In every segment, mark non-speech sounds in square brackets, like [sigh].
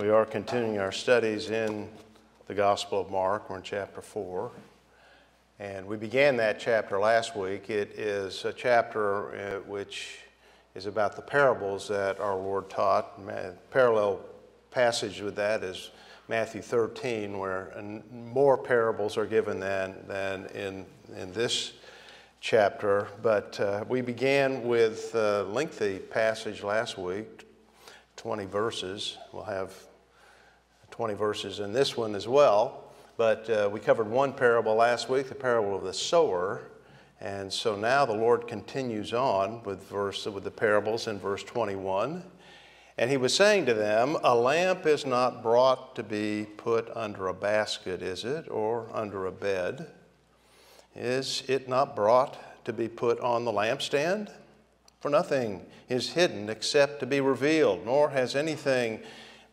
We are continuing our studies in the Gospel of Mark. We're in chapter 4. And we began that chapter last week. It is a chapter uh, which is about the parables that our Lord taught. Parallel passage with that is Matthew 13, where more parables are given than, than in, in this chapter. But uh, we began with a lengthy passage last week, 20 verses. We'll have 20 verses in this one as well. But uh, we covered one parable last week, the parable of the sower. And so now the Lord continues on with, verse, with the parables in verse 21. And he was saying to them, A lamp is not brought to be put under a basket, is it, or under a bed? Is it not brought to be put on the lampstand? For nothing is hidden except to be revealed, nor has anything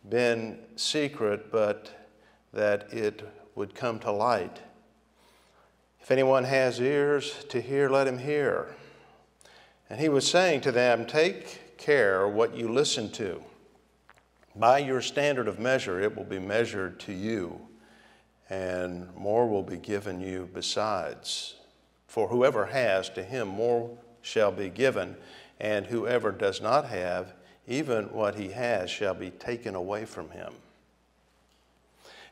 been secret, but that it would come to light. If anyone has ears to hear, let him hear. And he was saying to them, Take care what you listen to. By your standard of measure, it will be measured to you, and more will be given you besides. For whoever has, to him more shall be given, and whoever does not have, even what he has shall be taken away from him.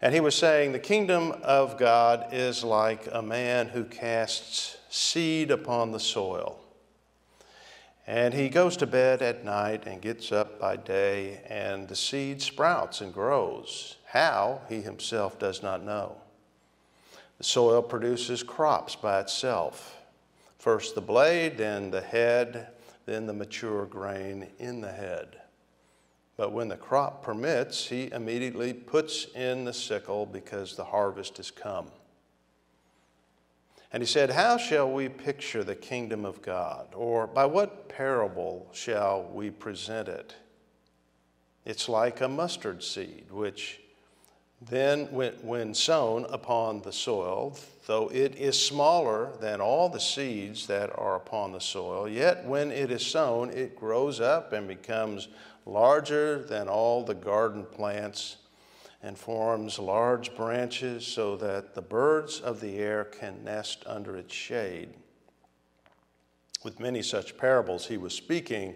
And he was saying, The kingdom of God is like a man who casts seed upon the soil. And he goes to bed at night and gets up by day, and the seed sprouts and grows. How, he himself does not know. The soil produces crops by itself first the blade, then the head, then the mature grain in the head. But when the crop permits, he immediately puts in the sickle because the harvest has come. And he said, How shall we picture the kingdom of God? Or by what parable shall we present it? It's like a mustard seed, which then, when, when sown upon the soil, though it is smaller than all the seeds that are upon the soil, yet when it is sown, it grows up and becomes larger than all the garden plants and forms large branches so that the birds of the air can nest under its shade. With many such parables, he was speaking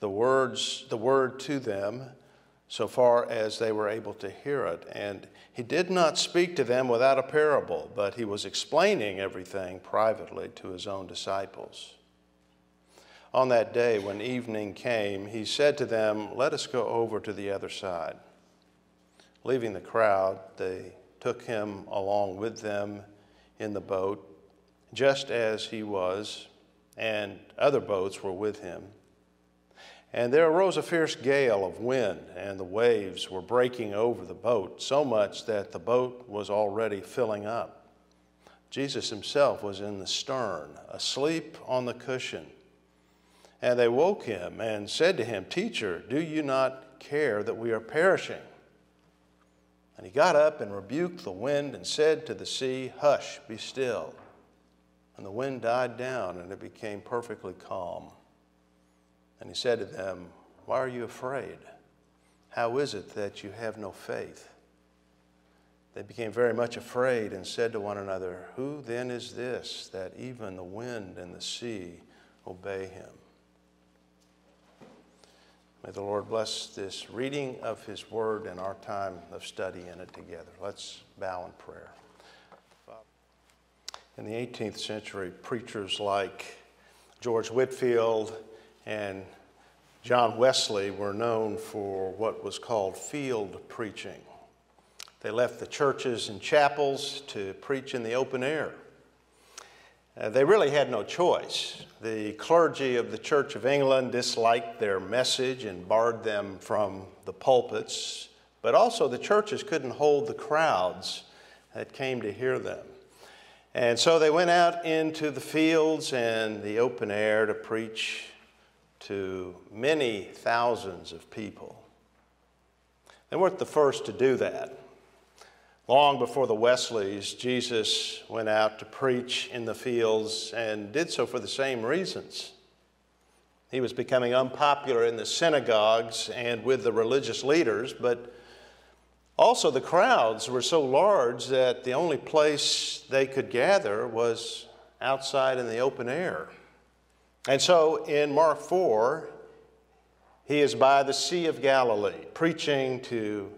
the words, the word to them so far as they were able to hear it. And he did not speak to them without a parable, but he was explaining everything privately to his own disciples. On that day, when evening came, he said to them, Let us go over to the other side. Leaving the crowd, they took him along with them in the boat, just as he was, and other boats were with him. And there arose a fierce gale of wind, and the waves were breaking over the boat, so much that the boat was already filling up. Jesus himself was in the stern, asleep on the cushion. And they woke him and said to him, Teacher, do you not care that we are perishing? And he got up and rebuked the wind and said to the sea, Hush, be still. And the wind died down, and it became perfectly calm. And he said to them, Why are you afraid? How is it that you have no faith? They became very much afraid and said to one another, Who then is this that even the wind and the sea obey him? May the Lord bless this reading of his word and our time of study in it together. Let's bow in prayer. In the 18th century, preachers like George Whitefield, and John Wesley were known for what was called field preaching. They left the churches and chapels to preach in the open air. Uh, they really had no choice. The clergy of the Church of England disliked their message and barred them from the pulpits, but also the churches couldn't hold the crowds that came to hear them. And so they went out into the fields and the open air to preach to many thousands of people. They weren't the first to do that. Long before the Wesleys, Jesus went out to preach in the fields and did so for the same reasons. He was becoming unpopular in the synagogues and with the religious leaders, but Also, the crowds were so large that the only place they could gather was outside in the open air. And so in Mark 4, he is by the Sea of Galilee preaching to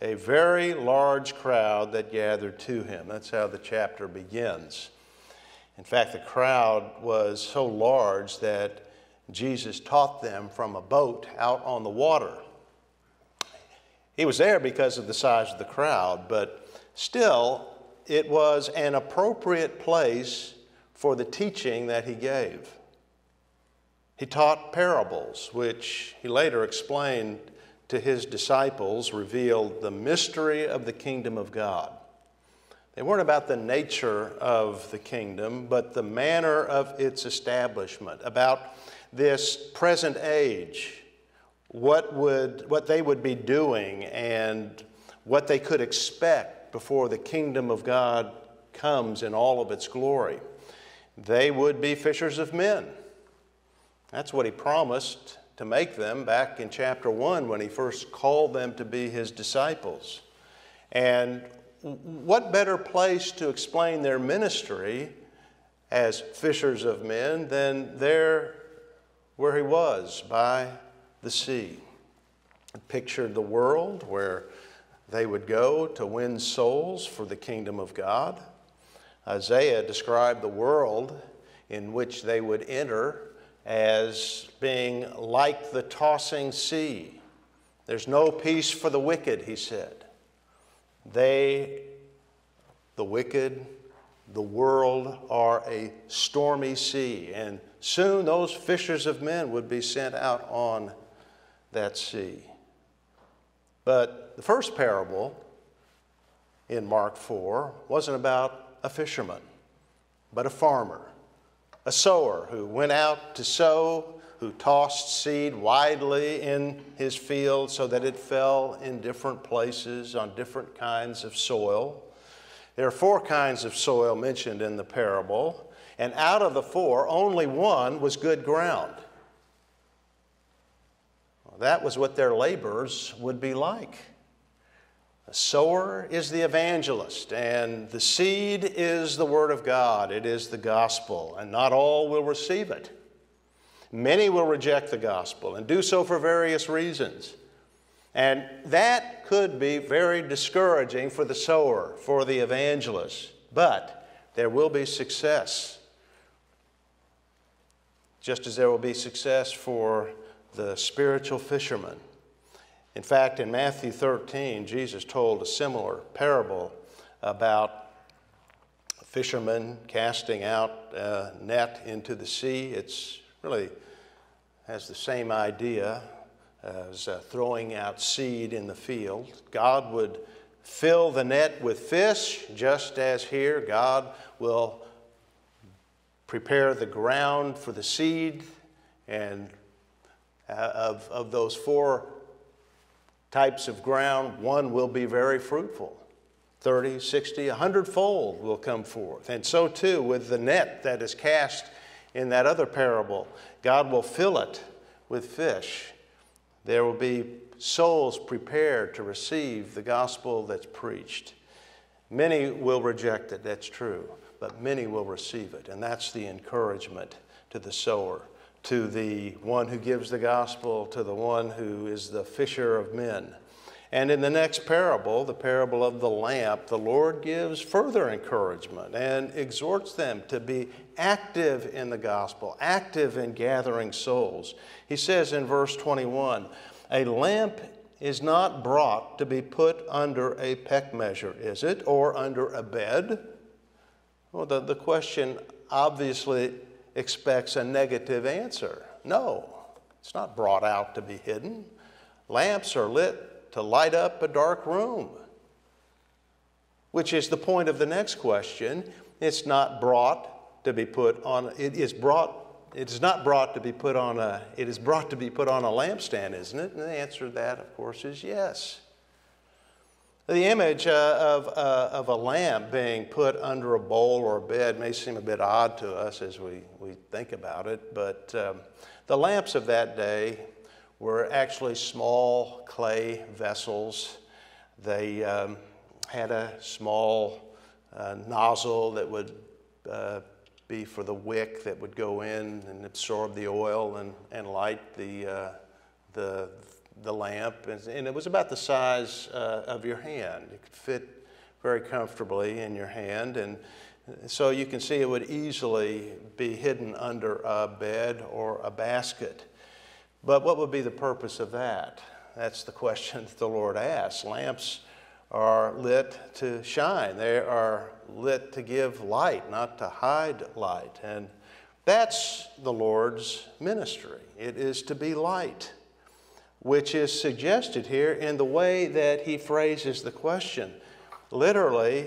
a very large crowd that gathered to him. That's how the chapter begins. In fact, the crowd was so large that Jesus taught them from a boat out on the water. He was there because of the size of the crowd, but still, it was an appropriate place for the teaching that he gave. He taught parables, which he later explained to his disciples, revealed the mystery of the kingdom of God. They weren't about the nature of the kingdom, but the manner of its establishment, about this present age, what, would, what they would be doing, and what they could expect before the kingdom of God comes in all of its glory. They would be fishers of men. That's what he promised to make them back in chapter 1 when he first called them to be his disciples. And what better place to explain their ministry as fishers of men than there where he was by the sea? Pictured the world where they would go to win souls for the kingdom of God. Isaiah described the world in which they would enter as being like the tossing sea. There's no peace for the wicked, he said. They, the wicked, the world are a stormy sea, and soon those fishers of men would be sent out on that sea. But the first parable in Mark 4 wasn't about a fisherman, but a farmer a sower who went out to sow, who tossed seed widely in his field so that it fell in different places on different kinds of soil. There are four kinds of soil mentioned in the parable, and out of the four, only one was good ground. That was what their labors would be like. The sower is the evangelist, and the seed is the Word of God. It is the gospel, and not all will receive it. Many will reject the gospel and do so for various reasons. And that could be very discouraging for the sower, for the evangelist. But there will be success, just as there will be success for the spiritual fisherman. In fact, in Matthew 13, Jesus told a similar parable about fishermen casting out a net into the sea. It's really has the same idea as uh, throwing out seed in the field. God would fill the net with fish, just as here God will prepare the ground for the seed. And uh, of, of those four types of ground, one will be very fruitful. 30, 60, 100 fold will come forth. And so too with the net that is cast in that other parable. God will fill it with fish. There will be souls prepared to receive the gospel that's preached. Many will reject it, that's true, but many will receive it. And that's the encouragement to the sower to the one who gives the gospel, to the one who is the fisher of men. And in the next parable, the parable of the lamp, the Lord gives further encouragement and exhorts them to be active in the gospel, active in gathering souls. He says in verse 21 A lamp is not brought to be put under a peck measure, is it, or under a bed? Well, the, the question obviously expects a negative answer. No, it's not brought out to be hidden. Lamps are lit to light up a dark room, which is the point of the next question. It's not brought to be put on, it is brought it is not brought to be put on a it is brought to be put on a lampstand isn't it and the answer to that of course is yes the image uh, of, uh, of a lamp being put under a bowl or a bed may seem a bit odd to us as we, we think about it, but um, the lamps of that day were actually small clay vessels. They um, had a small uh, nozzle that would uh, be for the wick that would go in and absorb the oil and, and light the, uh, the, the lamp. And, and, it was about the size uh, of your hand. It could fit very comfortably in your hand. And so you can see it would easily be hidden under a bed or a basket. But what would be the purpose of that? That's the question [laughs] that the Lord asks. Lamps are lit to shine, they are lit to give light, not to hide light. And that's the Lord's ministry. It is to be light, which is suggested here in the way that he phrases the question. Literally,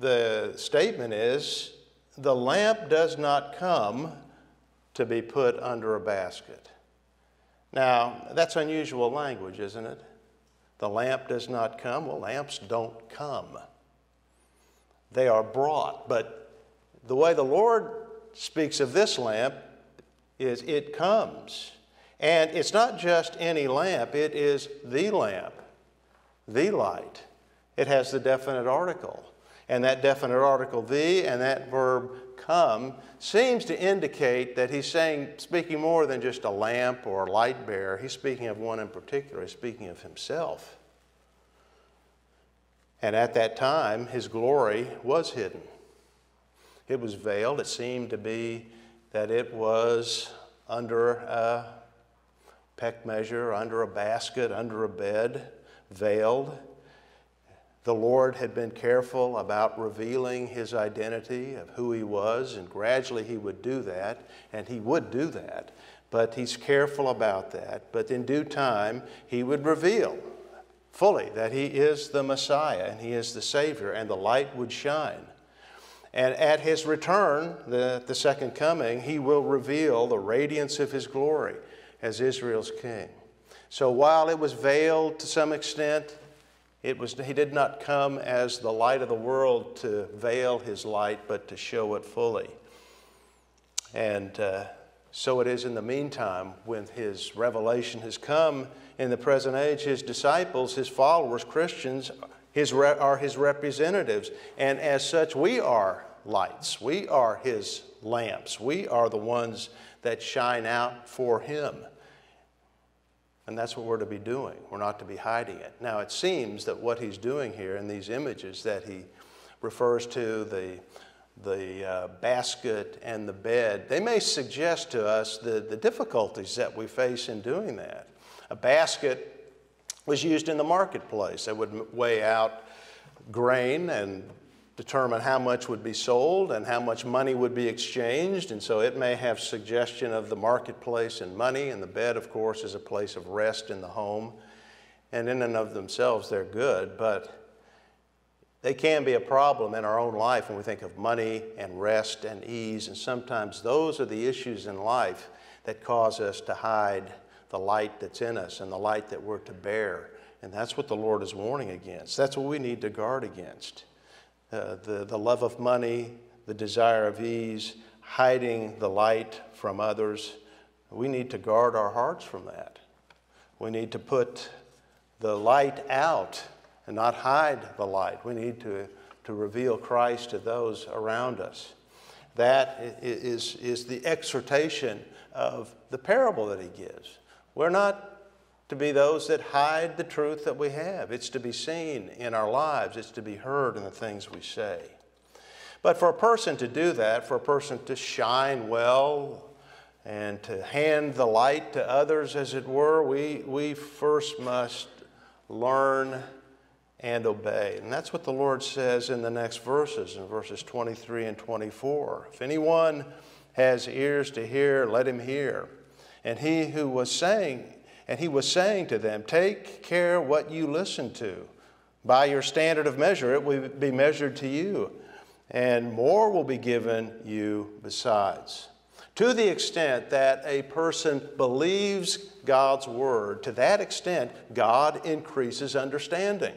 the statement is the lamp does not come to be put under a basket. Now, that's unusual language, isn't it? The lamp does not come. Well, lamps don't come, they are brought. But the way the Lord speaks of this lamp is it comes. And it's not just any lamp, it is the lamp, the light. It has the definite article. And that definite article, the, and that verb, come, seems to indicate that he's saying, speaking more than just a lamp or a light bearer. He's speaking of one in particular. He's speaking of himself. And at that time, his glory was hidden. It was veiled. It seemed to be that it was under a peck measure, under a basket, under a bed, veiled. The Lord had been careful about revealing his identity of who he was, and gradually he would do that, and he would do that. But he's careful about that. But in due time, he would reveal fully that he is the Messiah and he is the Savior, and the light would shine. And at his return, the, the second coming, he will reveal the radiance of his glory as Israel's king. So while it was veiled to some extent, it was, he did not come as the light of the world to veil his light, but to show it fully. And uh, so it is in the meantime when his revelation has come in the present age, his disciples, his followers, Christians, his re- are his representatives. And as such, we are lights. We are his lamps. We are the ones that shine out for him. And that's what we're to be doing. We're not to be hiding it. Now, it seems that what he's doing here in these images that he refers to the, the uh, basket and the bed, they may suggest to us the, the difficulties that we face in doing that. A basket was used in the marketplace. They would weigh out grain and determine how much would be sold and how much money would be exchanged. And so it may have suggestion of the marketplace and money. And the bed, of course, is a place of rest in the home. And in and of themselves, they're good. But they can be a problem in our own life when we think of money and rest and ease. And sometimes those are the issues in life that cause us to hide the light that's in us and the light that we're to bear. And that's what the Lord is warning against. That's what we need to guard against. Uh, the, the love of money, the desire of ease, hiding the light from others. We need to guard our hearts from that. We need to put the light out and not hide the light. We need to, to reveal Christ to those around us. That is, is the exhortation of the parable that he gives. We're not to be those that hide the truth that we have. It's to be seen in our lives, it's to be heard in the things we say. But for a person to do that, for a person to shine well and to hand the light to others, as it were, we, we first must learn and obey. And that's what the Lord says in the next verses, in verses 23 and 24. If anyone has ears to hear, let him hear. And he who was saying, and he was saying to them, Take care what you listen to. By your standard of measure, it will be measured to you, and more will be given you besides. To the extent that a person believes God's word, to that extent, God increases understanding.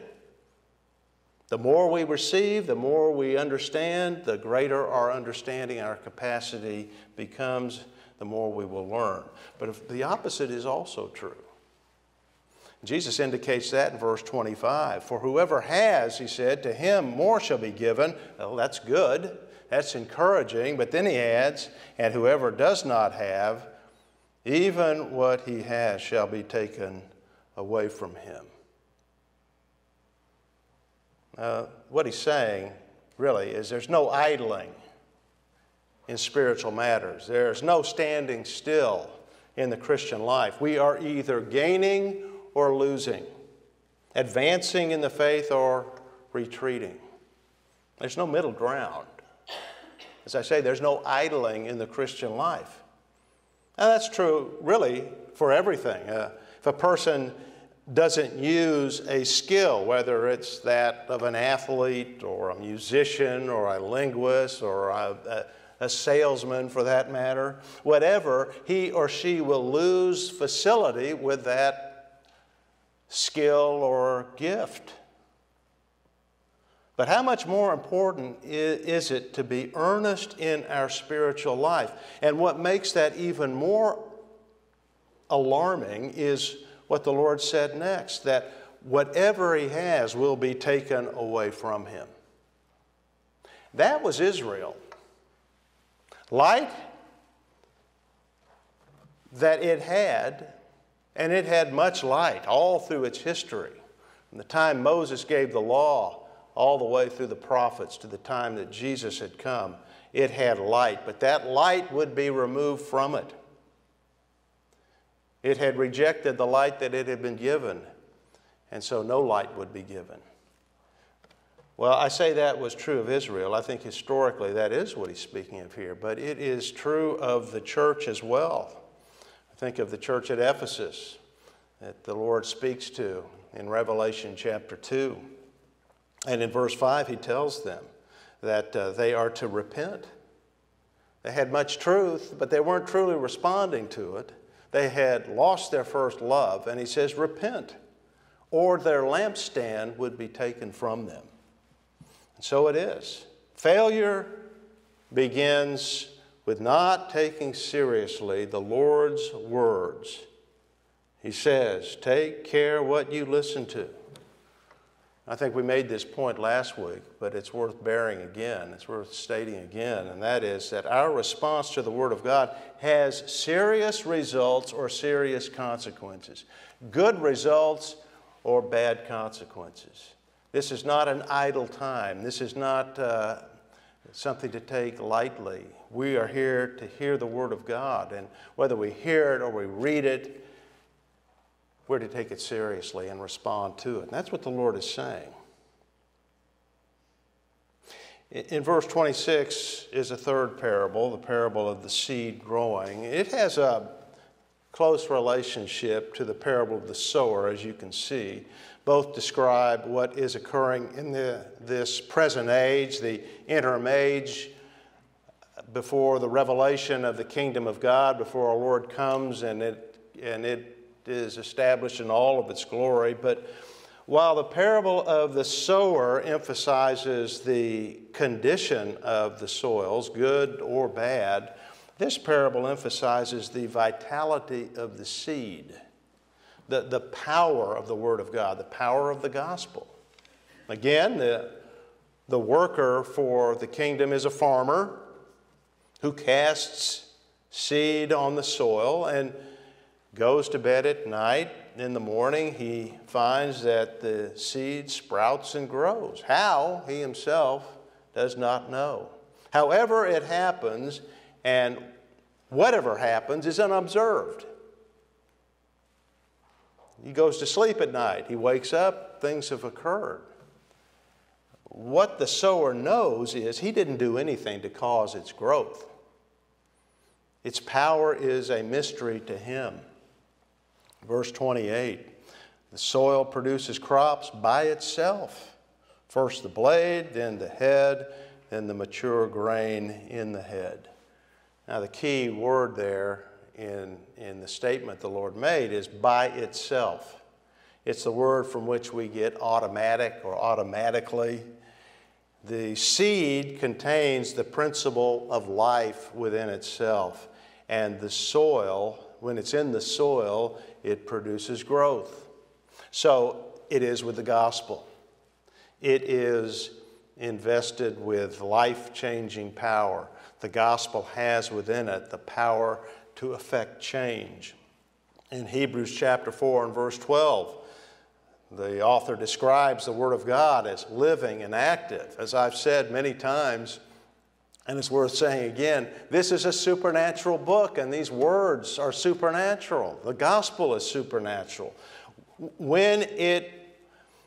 The more we receive, the more we understand, the greater our understanding, our capacity becomes, the more we will learn. But if the opposite is also true. Jesus indicates that in verse 25. For whoever has, he said, to him more shall be given. Well, that's good. That's encouraging. But then he adds, and whoever does not have, even what he has shall be taken away from him. Uh, what he's saying really is there's no idling in spiritual matters, there's no standing still in the Christian life. We are either gaining or losing, advancing in the faith or retreating. There's no middle ground. As I say, there's no idling in the Christian life. And that's true, really, for everything. Uh, if a person doesn't use a skill, whether it's that of an athlete or a musician or a linguist or a, a, a, salesman for that matter, whatever, he or she will lose facility with that skill or gift. But how much more important is it to be earnest in our spiritual life? And what makes that even more alarming is what the Lord said next that whatever he has will be taken away from him. That was Israel. Light that it had, and it had much light all through its history. From the time Moses gave the law, all the way through the prophets to the time that Jesus had come, it had light, but that light would be removed from it. It had rejected the light that it had been given, and so no light would be given. Well, I say that was true of Israel. I think historically that is what he's speaking of here, but it is true of the church as well. I think of the church at Ephesus that the Lord speaks to in Revelation chapter 2. And in verse 5, he tells them that uh, they are to repent. They had much truth, but they weren't truly responding to it. They had lost their first love, and he says, Repent, or their lampstand would be taken from them. And so it is. Failure begins with not taking seriously the Lord's words. He says, Take care what you listen to. I think we made this point last week, but it's worth bearing again. It's worth stating again, and that is that our response to the Word of God has serious results or serious consequences. Good results or bad consequences. This is not an idle time. This is not uh, something to take lightly. We are here to hear the Word of God, and whether we hear it or we read it, we're to take it seriously and respond to it. And that's what the Lord is saying. In verse 26 is a third parable, the parable of the seed growing. It has a close relationship to the parable of the sower, as you can see. Both describe what is occurring in the, this present age, the interim age, before the revelation of the kingdom of God, before our Lord comes and it, and it is established in all of its glory. But while the parable of the sower emphasizes the condition of the soils, good or bad, this parable emphasizes the vitality of the seed, the, the power of the Word of God, the power of the gospel. Again, the, the worker for the kingdom is a farmer who casts seed on the soil and goes to bed at night. In the morning, he finds that the seed sprouts and grows. How, he himself does not know. However, it happens, and whatever happens is unobserved. He goes to sleep at night. He wakes up, things have occurred. What the sower knows is he didn't do anything to cause its growth. Its power is a mystery to him. Verse 28 The soil produces crops by itself. First the blade, then the head, then the mature grain in the head. Now, the key word there in, in the statement the Lord made is by itself. It's the word from which we get automatic or automatically. The seed contains the principle of life within itself, and the soil, when it's in the soil, it produces growth. So it is with the gospel. It is invested with life changing power. The gospel has within it the power to effect change. In Hebrews chapter 4 and verse 12, the author describes the Word of God as living and active. As I've said many times, and it's worth saying again, this is a supernatural book, and these words are supernatural. The gospel is supernatural. When it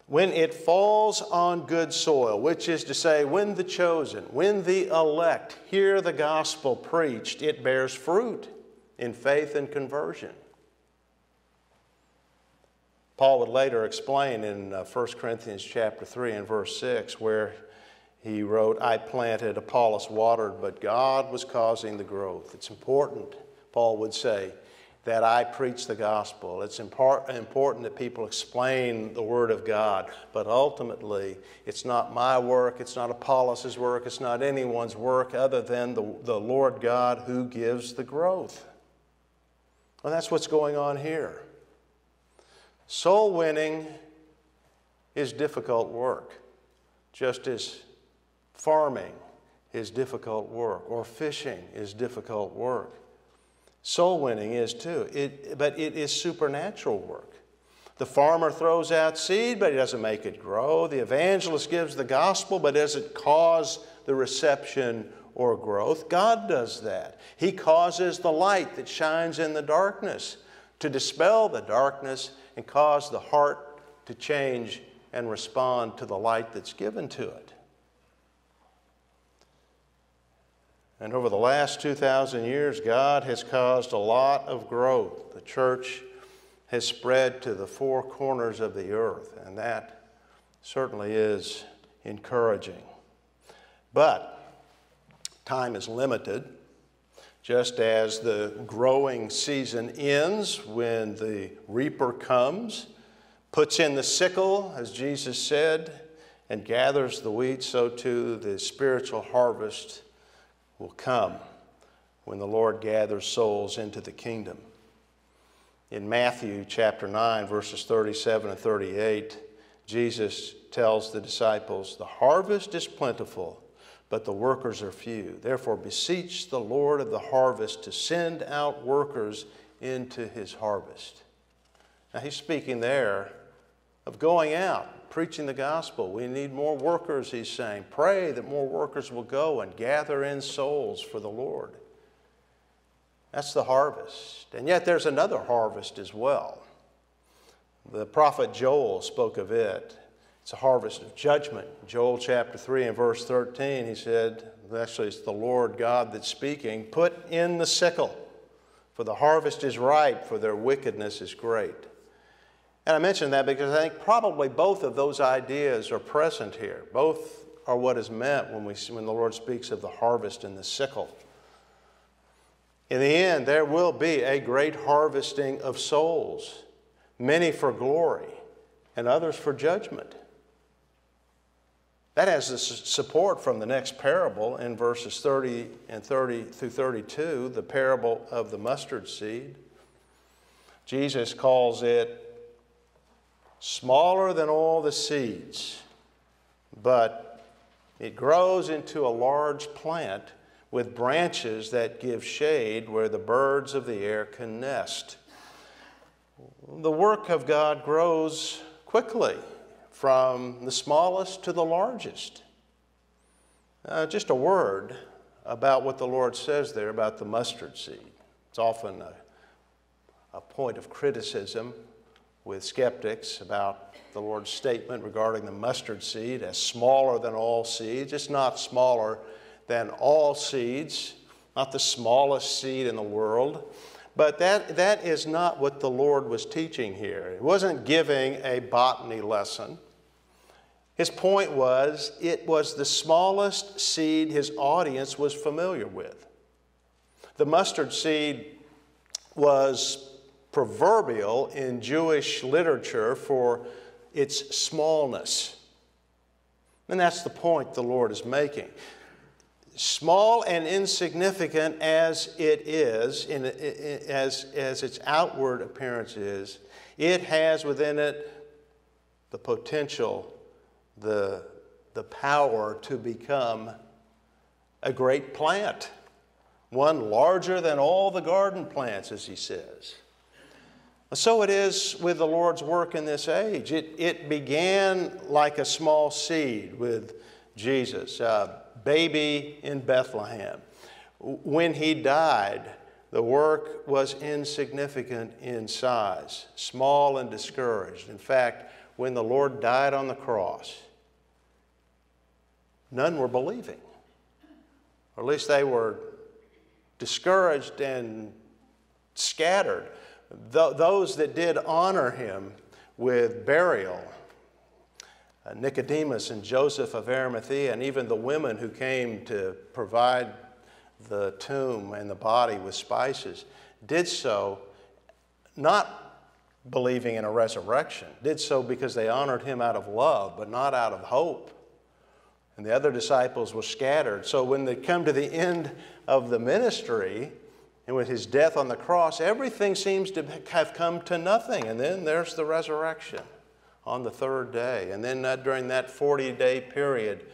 when it falls on good soil, which is to say, when the chosen, when the elect hear the gospel preached, it bears fruit in faith and conversion. Paul would later explain in 1 uh, Corinthians chapter 3 and verse 6 where he wrote, I planted, Apollos watered, but God was causing the growth. It's important, Paul would say, that I preach the gospel. It's important that people explain the Word of God, but ultimately, it's not my work, it's not Apollos' work, it's not anyone's work other than the, the Lord God who gives the growth. And that's what's going on here. Soul winning is difficult work, just as farming is difficult work, or fishing is difficult work. Soul winning is too, it, but it is supernatural work. The farmer throws out seed, but he doesn't make it grow. The evangelist gives the gospel, but doesn't cause the reception or growth. God does that. He causes the light that shines in the darkness to dispel the darkness and cause the heart to change and respond to the light that's given to it. And over the last 2,000 years, God has caused a lot of growth. The church has spread to the four corners of the earth, and that certainly is encouraging. But time is limited. Just as the growing season ends when the reaper comes, puts in the sickle, as Jesus said, and gathers the wheat, so too the spiritual harvest will come when the Lord gathers souls into the kingdom. In Matthew chapter 9, verses 37 and 38, Jesus tells the disciples, The harvest is plentiful but the workers are few. Therefore, beseech the Lord of the harvest to send out workers into his harvest. Now, he's speaking there of going out, preaching the gospel. We need more workers, he's saying. Pray that more workers will go and gather in souls for the Lord. That's the harvest. And yet, there's another harvest as well. The prophet Joel spoke of it it's a harvest of judgment. Joel chapter 3 and verse 13, he said, actually, it's the Lord God that's speaking, put in the sickle, for the harvest is ripe, for their wickedness is great. And I mention that because I think probably both of those ideas are present here. Both are what is meant when, we, when the Lord speaks of the harvest and the sickle. In the end, there will be a great harvesting of souls, many for glory and others for judgment. That has the support from the next parable in verses 30 and 30 through 32, the parable of the mustard seed. Jesus calls it smaller than all the seeds, but it grows into a large plant with branches that give shade where the birds of the air can nest. The work of God grows quickly from the smallest to the largest. Uh, just a word about what the Lord says there about the mustard seed. It's often a, a point of criticism with skeptics about the Lord's statement regarding the mustard seed as smaller than all seeds. It's not smaller than all seeds, not the smallest seed in the world. But that, that is not what the Lord was teaching here. He wasn't giving a botany lesson. His point was it was the smallest seed his audience was familiar with. The mustard seed was proverbial in Jewish literature for its smallness. And that's the point the Lord is making. Small and insignificant as it is, in, as, as its outward appearance is, it has within it the potential, the, the power to become a great plant, one larger than all the garden plants, as he says. So it is with the Lord's work in this age. It, it began like a small seed with Jesus, a baby in Bethlehem. When he died, the work was insignificant in size, small and discouraged. In fact, when the Lord died on the cross, none were believing. Or at least they were discouraged and scattered. Th- those that did honor him with burial, uh, Nicodemus and Joseph of Arimathea, and even the women who came to provide the tomb and the body with spices, did so not believing in a resurrection, did so because they honored him out of love, but not out of hope. And the other disciples were scattered. So when they come to the end of the ministry, and with his death on the cross, everything seems to have come to nothing. And then there's the resurrection on the third day. And then uh, during that 40 day period,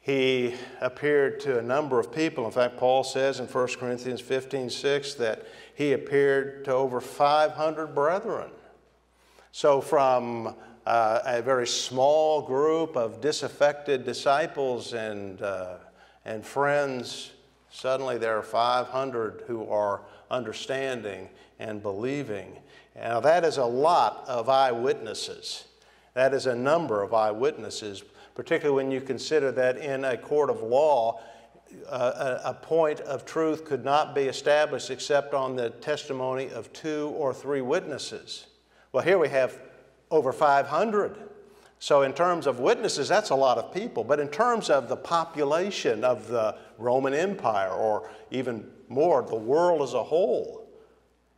he appeared to a number of people. In fact, Paul says in 1 Corinthians 15 6 that he appeared to over 500 brethren. So, from uh, a very small group of disaffected disciples and, uh, and friends Suddenly there are 500 who are understanding and believing. Now, that is a lot of eyewitnesses. That is a number of eyewitnesses, particularly when you consider that in a court of law, uh, a, a point of truth could not be established except on the testimony of two or three witnesses. Well, here we have over 500. So, in terms of witnesses, that's a lot of people. But in terms of the population of the Roman Empire, or even more, the world as a whole,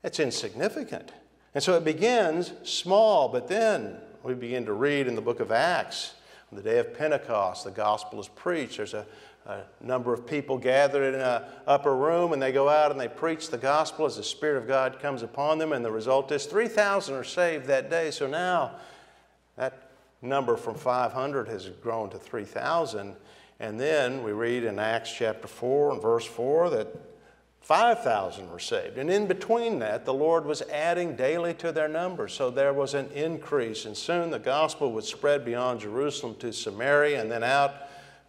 it's insignificant. And so it begins small, but then we begin to read in the book of Acts, on the day of Pentecost, the gospel is preached. There's a, a number of people gathered in an upper room, and they go out and they preach the gospel as the Spirit of God comes upon them, and the result is 3,000 are saved that day. So now, that number from 500 has grown to 3,000. And then we read in Acts chapter 4 and verse 4 that 5,000 were saved. And in between that, the Lord was adding daily to their numbers. So there was an increase. And soon the gospel would spread beyond Jerusalem to Samaria and then out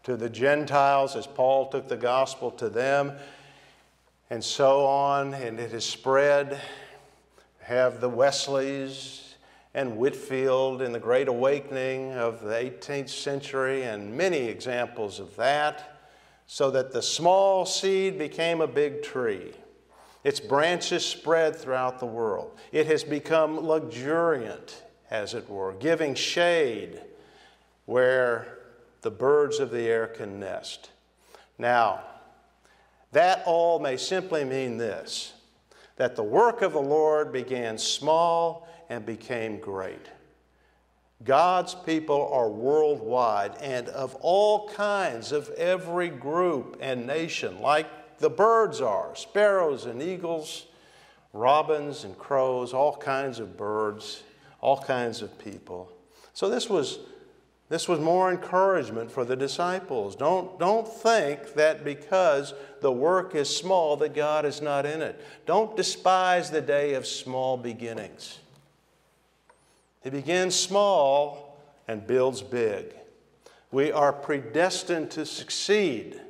to the Gentiles as Paul took the gospel to them. And so on. And it has spread. Have the Wesleys, and Whitefield in the Great Awakening of the 18th century, and many examples of that, so that the small seed became a big tree. Its branches spread throughout the world. It has become luxuriant, as it were, giving shade where the birds of the air can nest. Now, that all may simply mean this that the work of the Lord began small and became great. God's people are worldwide and of all kinds, of every group and nation, like the birds are sparrows and eagles, robins and crows, all kinds of birds, all kinds of people. So this was this was more encouragement for the disciples. Don't, don't think that because the work is small that God is not in it. Don't despise the day of small beginnings. He begins small and builds big. We are predestined to succeed.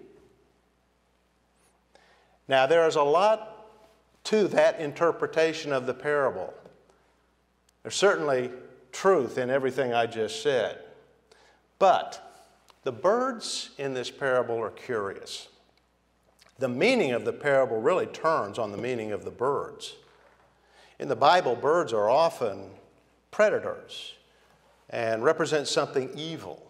Now, there is a lot to that interpretation of the parable. There's certainly truth in everything I just said. But the birds in this parable are curious. The meaning of the parable really turns on the meaning of the birds. In the Bible, birds are often predators and represent something evil.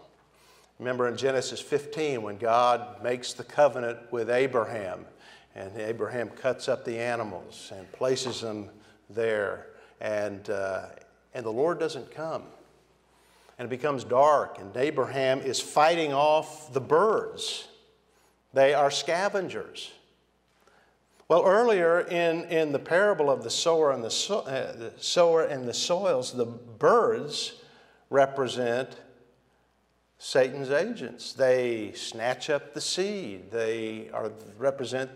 Remember in Genesis 15 when God makes the covenant with Abraham, and Abraham cuts up the animals and places them there, and, uh, and the Lord doesn't come. And it becomes dark, and Abraham is fighting off the birds. They are scavengers. Well, earlier in, in the parable of the sower and the, so, uh, the sower and the soils, the birds represent Satan's agents. They snatch up the seed. They are, represent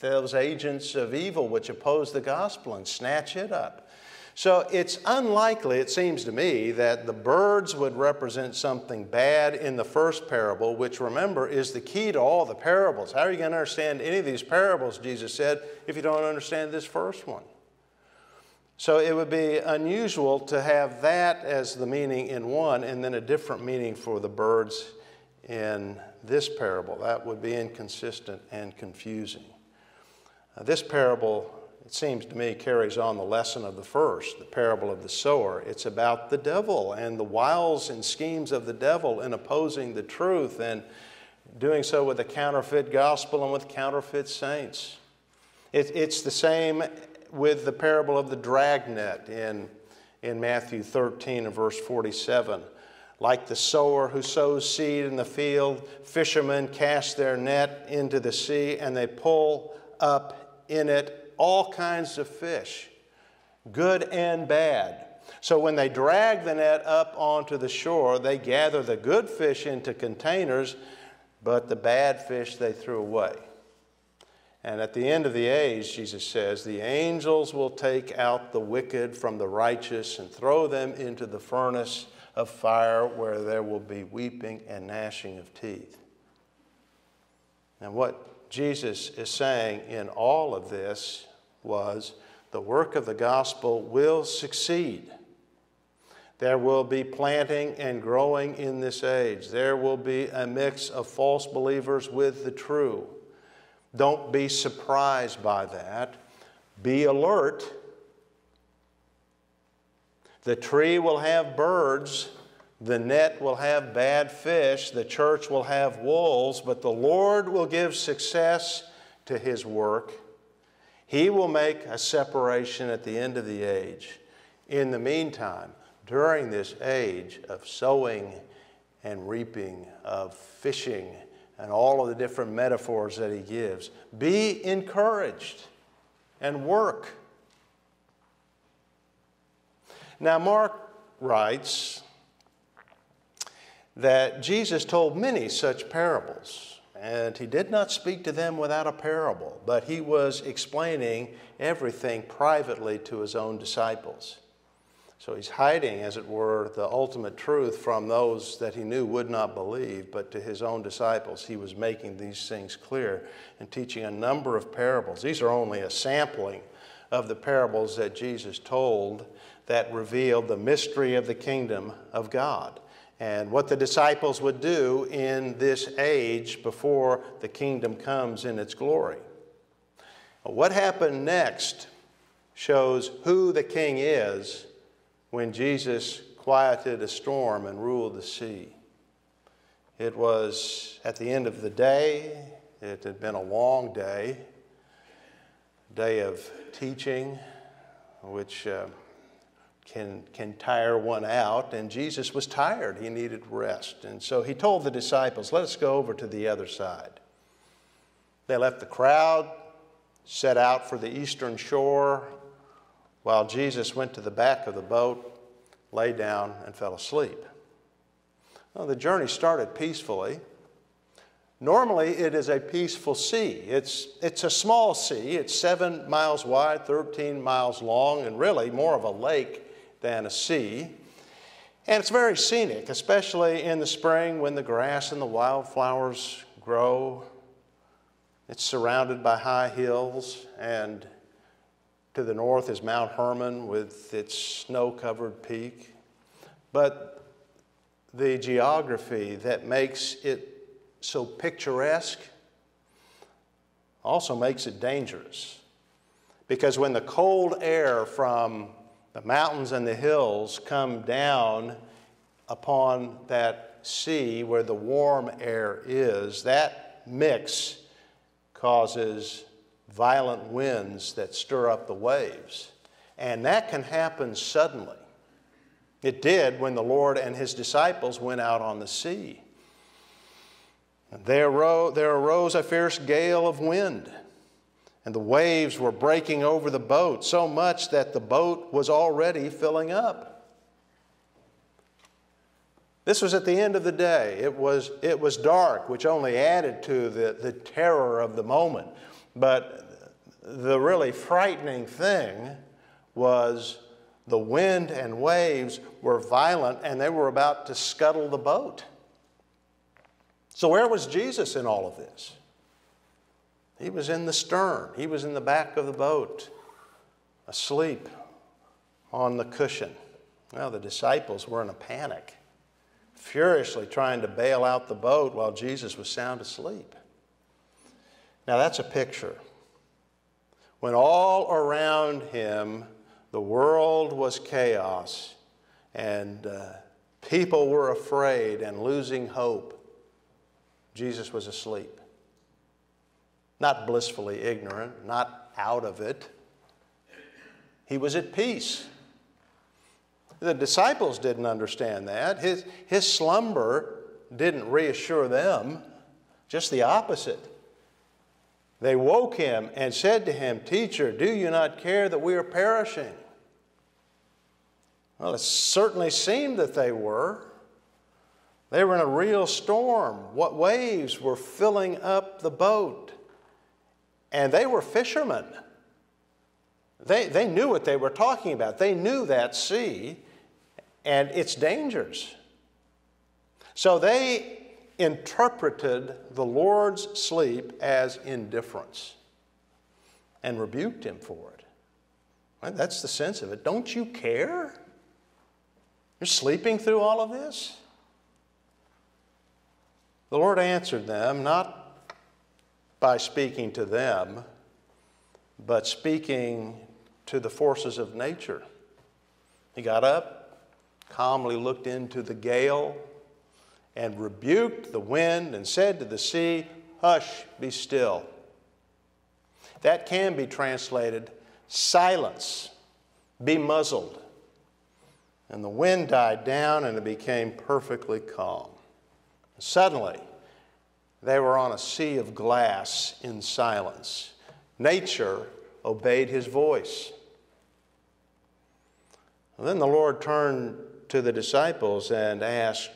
those agents of evil which oppose the gospel and snatch it up. So it's unlikely, it seems to me, that the birds would represent something bad in the first parable, which remember is the key to all the parables. How are you going to understand any of these parables, Jesus said, if you don't understand this first one? So it would be unusual to have that as the meaning in one and then a different meaning for the birds in this parable. That would be inconsistent and confusing. Uh, this parable, it seems to me, carries on the lesson of the first, the parable of the sower. It's about the devil and the wiles and schemes of the devil in opposing the truth and doing so with a counterfeit gospel and with counterfeit saints. It, it's the same with the parable of the dragnet in, in Matthew 13 and verse 47. Like the sower who sows seed in the field, fishermen cast their net into the sea and they pull up in it all kinds of fish, good and bad. So when they drag the net up onto the shore, they gather the good fish into containers, but the bad fish they threw away. And at the end of the age, Jesus says, the angels will take out the wicked from the righteous and throw them into the furnace of fire where there will be weeping and gnashing of teeth. And what Jesus is saying in all of this was the work of the gospel will succeed. There will be planting and growing in this age. There will be a mix of false believers with the true. Don't be surprised by that. Be alert. The tree will have birds, the net will have bad fish, the church will have wolves, but the Lord will give success to his work. He will make a separation at the end of the age. In the meantime, during this age of sowing and reaping, of fishing and all of the different metaphors that he gives. Be encouraged and work. Now, Mark writes that Jesus told many such parables, and he did not speak to them without a parable, but he was explaining everything privately to his own disciples. So he's hiding, as it were, the ultimate truth from those that he knew would not believe, but to his own disciples, he was making these things clear and teaching a number of parables. These are only a sampling of the parables that Jesus told that revealed the mystery of the kingdom of God and what the disciples would do in this age before the kingdom comes in its glory. What happened next shows who the king is when Jesus quieted a storm and ruled the sea. It was at the end of the day, it had been a long day, day of teaching, which uh, can, can tire one out. And Jesus was tired, he needed rest. And so he told the disciples, Let us go over to the other side. They left the crowd, set out for the eastern shore while Jesus went to the back of the boat, lay down, and fell asleep. Well, the journey started peacefully. Normally, it is a peaceful sea. It's, it's a small sea. It's seven miles wide, 13 miles long, and really more of a lake than a sea. And it's very scenic, especially in the spring when the grass and the wildflowers grow. It's surrounded by high hills and to the north is Mount Hermon with its snow covered peak. But the geography that makes it so picturesque also makes it dangerous. Because when the cold air from the mountains and the hills come down upon that sea where the warm air is, that mix causes violent winds that stir up the waves. And that can happen suddenly. It did when the Lord and his disciples went out on the sea. There arose, a fierce gale of wind, and the waves were breaking over the boat so much that the boat was already filling up. This was at the end of the day. It was, it was dark, which only added to the, the terror of the moment. But the really frightening thing was the wind and waves were violent and they were about to scuttle the boat. So, where was Jesus in all of this? He was in the stern, he was in the back of the boat, asleep on the cushion. Well, the disciples were in a panic, furiously trying to bail out the boat while Jesus was sound asleep. Now, that's a picture. When all around him the world was chaos and uh, people were afraid and losing hope, Jesus was asleep not blissfully ignorant, not out of it. He was at peace. The disciples didn't understand that. His, his slumber didn't reassure them, just the opposite. They woke him and said to him, Teacher, do you not care that we are perishing? Well, it certainly seemed that they were. They were in a real storm. What waves were filling up the boat? And they were fishermen. They, they knew what they were talking about. They knew that sea and its dangers. So they interpreted the Lord's sleep as indifference and rebuked him for it. Well, that's the sense of it. Don't you care? You're sleeping through all of this? The Lord answered them, not by speaking to them, but speaking to the forces of nature. He got up, calmly looked into the gale, and rebuked the wind and said to the sea, Hush, be still. That can be translated silence, be muzzled. And the wind died down and it became perfectly calm. Suddenly, they were on a sea of glass in silence. Nature obeyed his voice. And then the Lord turned to the disciples and asked,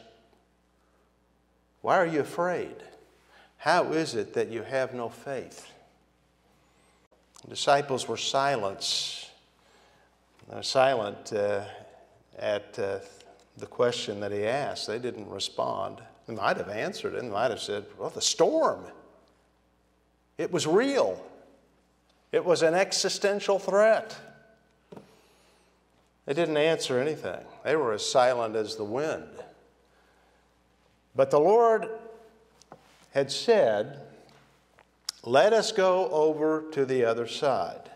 Why are you afraid? How is it that you have no faith? The disciples were silent, They're silent uh, at uh, the question that he asked. They didn't respond. They might have answered and might have said, Well, the storm. It was real, it was an existential threat. They didn't answer anything, they were as silent as the wind. But the Lord had said, Let us go over to the other side.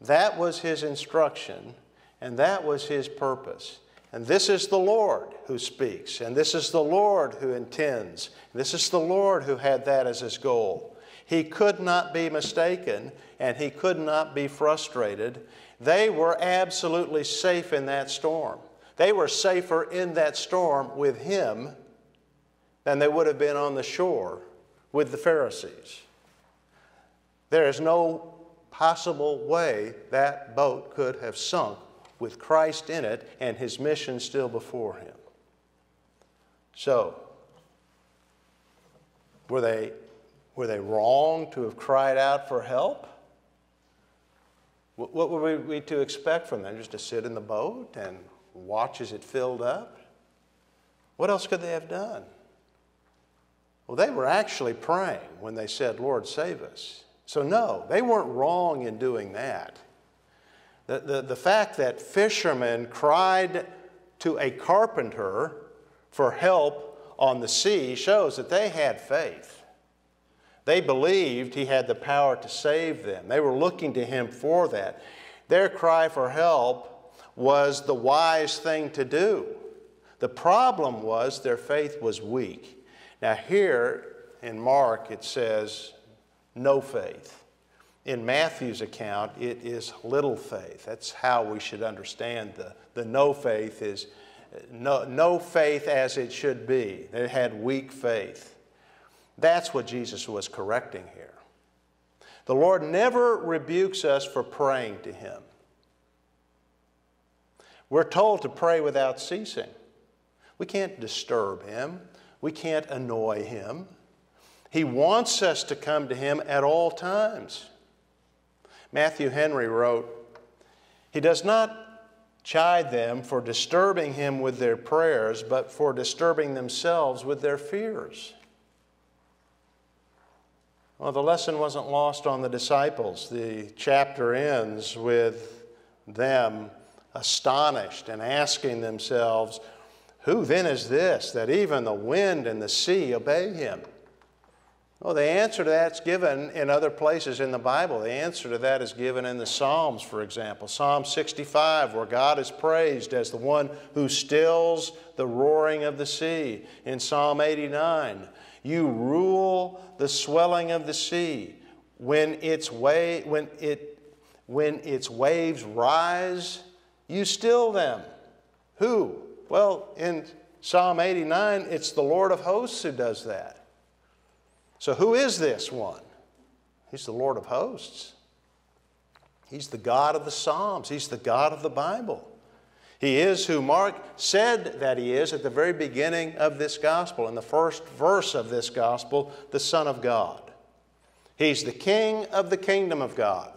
That was his instruction, and that was his purpose. And this is the Lord who speaks, and this is the Lord who intends. This is the Lord who had that as his goal. He could not be mistaken, and he could not be frustrated. They were absolutely safe in that storm. They were safer in that storm with him than they would have been on the shore with the Pharisees. There is no possible way that boat could have sunk with Christ in it and his mission still before him. So, were they, were they wrong to have cried out for help? What were we to expect from them? Just to sit in the boat and watch as it filled up? What else could they have done? Well, they were actually praying when they said, Lord, save us. So, no, they weren't wrong in doing that. The, the, the fact that fishermen cried to a carpenter for help on the sea shows that they had faith. They believed he had the power to save them. They were looking to him for that. Their cry for help was the wise thing to do. The problem was their faith was weak. Now, here in Mark, it says no faith. In Matthew's account, it is little faith. That's how we should understand the, the no faith is no, no faith as it should be. They had weak faith. That's what Jesus was correcting here. The Lord never rebukes us for praying to Him. We're told to pray without ceasing. We can't disturb him. We can't annoy him. He wants us to come to him at all times. Matthew Henry wrote, He does not chide them for disturbing him with their prayers, but for disturbing themselves with their fears. Well, the lesson wasn't lost on the disciples. The chapter ends with them astonished and asking themselves, Who then is this that even the wind and the sea obey him? Well, the answer to that's given in other places in the Bible. The answer to that is given in the Psalms, for example. Psalm 65, where God is praised as the one who stills the roaring of the sea. In Psalm 89, you rule the swelling of the sea. When its, wa- when, it, when its waves rise, you still them. Who? Well, in Psalm 89, it's the Lord of hosts who does that. So, who is this one? He's the Lord of hosts. He's the God of the Psalms. He's the God of the Bible. He is who Mark said that he is at the very beginning of this gospel, in the first verse of this gospel, the Son of God. He's the King of the kingdom of God.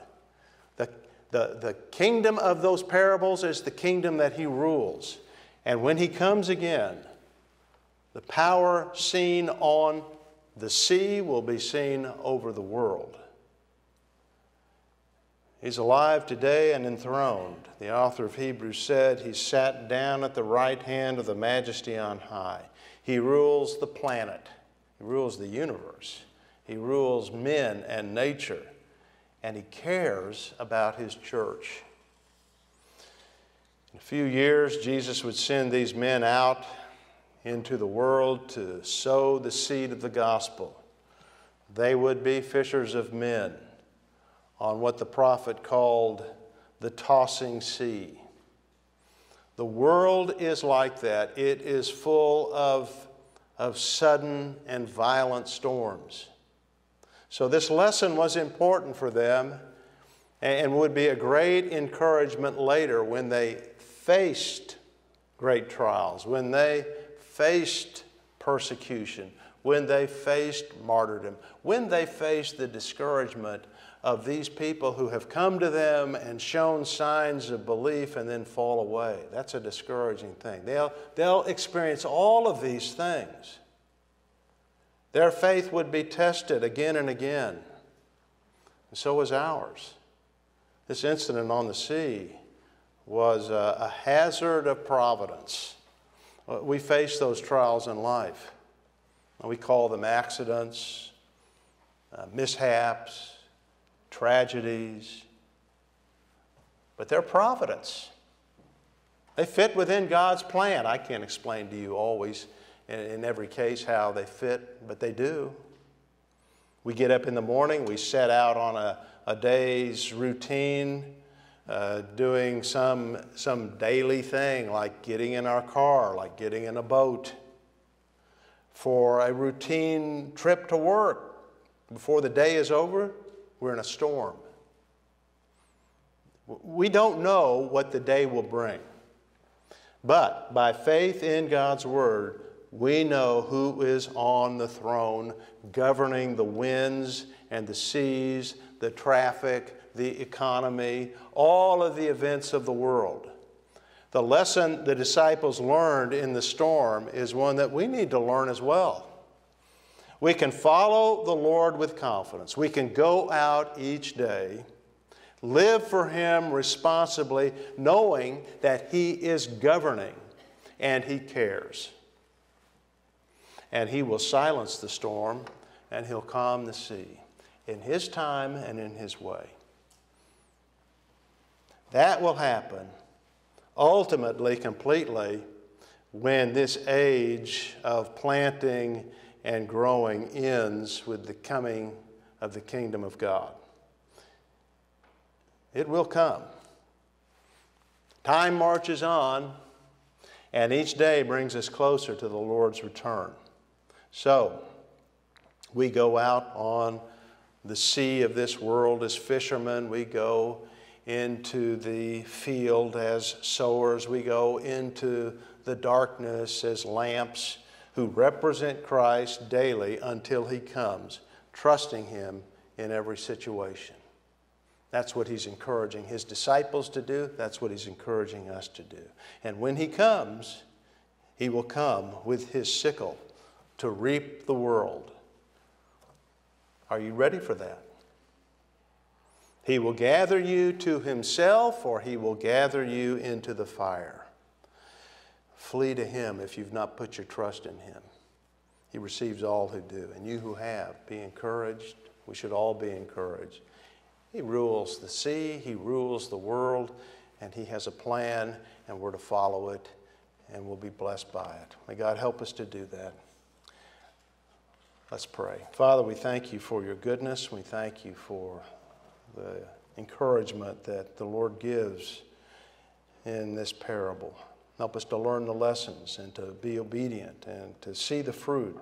The, the, the kingdom of those parables is the kingdom that he rules. And when he comes again, the power seen on the sea will be seen over the world. He's alive today and enthroned. The author of Hebrews said he sat down at the right hand of the majesty on high. He rules the planet, he rules the universe, he rules men and nature, and he cares about his church. In a few years, Jesus would send these men out into the world to sow the seed of the gospel. They would be fishers of men on what the prophet called the tossing sea. The world is like that. It is full of, of sudden and violent storms. So, this lesson was important for them and would be a great encouragement later when they faced great trials, when they faced persecution, when they faced martyrdom, when they faced the discouragement of these people who have come to them and shown signs of belief and then fall away. That's a discouraging thing. They'll, they'll experience all of these things. Their faith would be tested again and again. And so was ours. This incident on the sea was a, a hazard of providence. Uh, we face those trials in life. We call them accidents, uh, mishaps, tragedies, but they're providence. They fit within God's plan. I can't explain to you always in, in every case how they fit, but they do. We get up in the morning, we set out on a, a day's routine uh, doing some, some daily thing like getting in our car, like getting in a boat, for a routine trip to work. Before the day is over, we're in a storm. We don't know what the day will bring. But by faith in God's Word, we know who is on the throne, governing the winds and the seas, the traffic, the economy, all of the events of the world. The lesson the disciples learned in the storm is one that we need to learn as well. We can follow the Lord with confidence. We can go out each day, live for Him responsibly, knowing that He is governing and He cares. And He will silence the storm and He'll calm the sea in His time and in His way. That will happen ultimately, completely, when this age of planting and growing ends with the coming of the kingdom of God. It will come. Time marches on, and each day brings us closer to the Lord's return. So, we go out on the sea of this world as fishermen. We go into the field as sowers. We go into the darkness as lamps who represent Christ daily until he comes, trusting him in every situation. That's what he's encouraging his disciples to do. That's what he's encouraging us to do. And when he comes, he will come with his sickle to reap the world. Are you ready for that? He will gather you to himself, or he will gather you into the fire. Flee to him if you've not put your trust in him. He receives all who do. And you who have, be encouraged. We should all be encouraged. He rules the sea, He rules the world, and He has a plan, and we're to follow it, and we'll be blessed by it. May God help us to do that. Let's pray. Father, we thank you for your goodness. We thank you for the encouragement that the Lord gives in this parable. Help us to learn the lessons and to be obedient and to see the fruit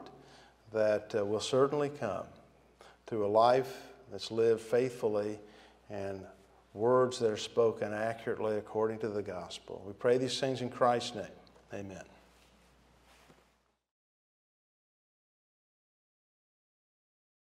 that uh, will certainly come through a life that's lived faithfully and words that are spoken accurately according to the gospel. We pray these things in Christ's name. Amen.